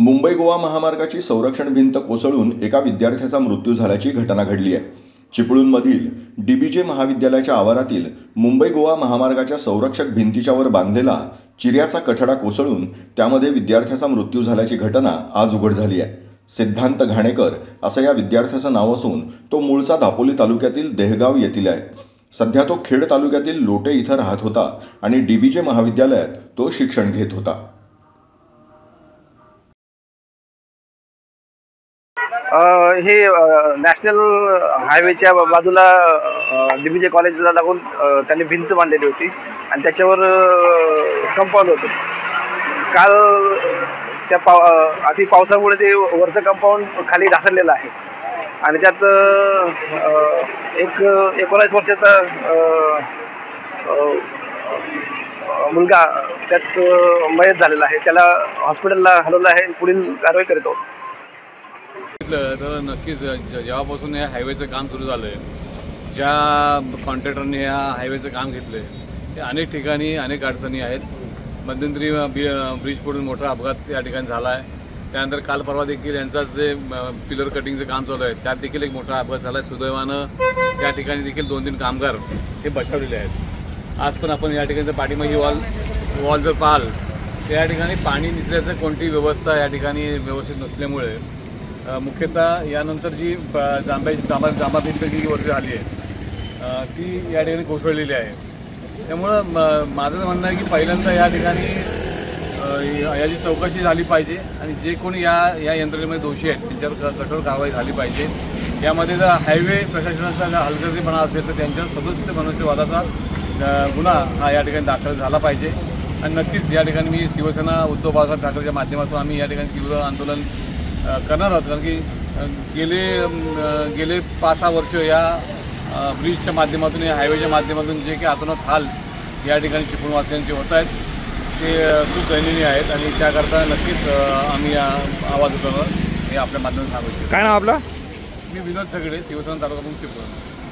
मुंबई गोवा महामार्गाची संरक्षण भिंत कोसळून एका विद्यार्थ्याचा मृत्यू झाल्याची घटना घडली आहे. चिपळूणमधील डीबीजे महाविद्यालयाच्या आवारातील मुंबई गोवा महामार्गाच्या संरक्षक भिंतीच्या वर बांधलेला चिऱ्याचा कठडा कोसळून त्यामध्ये विद्यार्थ्याचा मृत्यू झाल्याची घटना आज उघड झाली आहे. सिद्धांत घाणेकर असं या विद्यार्थ्याचं नाव असून तो मूळचा दापोली तालुक्यातील देहगाव येथील आहे. सध्या तो खेड तालुक्यातील लोटे इथं राहत होता आणि डीबीजे महाविद्यालयात तो शिक्षण घेत होता. हे नॅशनल हायवेच्या बाजूला डीबीजे कॉलेजला लागून त्यांनी भिंत बांधलेली होती आणि त्याच्यावर कंपाऊंड होतं. काल त्या पाव अति पावसामुळे ते वरचं कंपाऊंड खाली घासरलेलं आहे. आणि त्यात एक एकोणीस वर्षाचा मुलगा त्यात मयत झालेला आहे. त्याला हॉस्पिटलला हलवलं आहे पुढील कारवाई करीत आहोत. बघितलं तर नक्कीच जेव्हापासून या हायवेचं काम सुरू झालं आहे ज्या कॉन्ट्रॅक्टरने या हायवेचं काम घेतलं आहे ते अनेक ठिकाणी अनेक अडचणी आहेत. मध्यंतरी बी ब्रिज पडून मोठा अपघात या ठिकाणी झाला आहे त्यानंतर काल परवा देखील यांचाच जे पिलर कटिंगचं काम चालू आहे त्यात देखील एक मोठा अपघात झाला आहे सुदैवानं त्या ठिकाणी देखील दोन तीन कामगार हे बचावलेले आहेत. आज पण आपण या ठिकाणी पाठीमागे वॉल वॉल जर पाहाल त्या या ठिकाणी पाणी निचऱ्याचं कोणती व्यवस्था या ठिकाणी व्यवस्थित नसल्यामुळे मुख्यतः यानंतर जी जांभ्याची जांभा जांभा भिंत जी वरती आली आहे ती या ठिकाणी कोसळलेली आहे. त्यामुळं म- माझं म्हणणं आहे की पहिल्यांदा या ठिकाणी याची चौकशी झाली पाहिजे आणि जे कोणी या या यंत्रणेमध्ये दोषी आहेत त्यांच्यावर कठोर कारवाई झाली पाहिजे. यामध्ये जर हायवे प्रशासनाचा जर हलगर्जीपणा असेल तर त्यांच्यावर सदस्य मनुष्यवादाचा गुन्हा हा या ठिकाणी दाखल झाला पाहिजे. आणि नक्कीच या ठिकाणी मी शिवसेना उद्धव बाळासाहेब ठाकरेच्या माध्यमातून आम्ही या ठिकाणी तीव्र आंदोलन करणार आहोत. कारण की गेले गेले पाच सहा वर्ष या ब्रिजच्या माध्यमातून या हायवेच्या माध्यमातून जे काही आतोनात हाल या ठिकाणी चिपळूणवासियांचे होत आहेत ते खूप दयनीय आहेत आणि त्याकरता नक्कीच आम्ही आ- आवाज उठवणार हे आपल्या माध्यमातून सांगू इच्छितो. काय नाव आपलं? मी विनोद सगळे शिवसेना तालुका चिपळूण.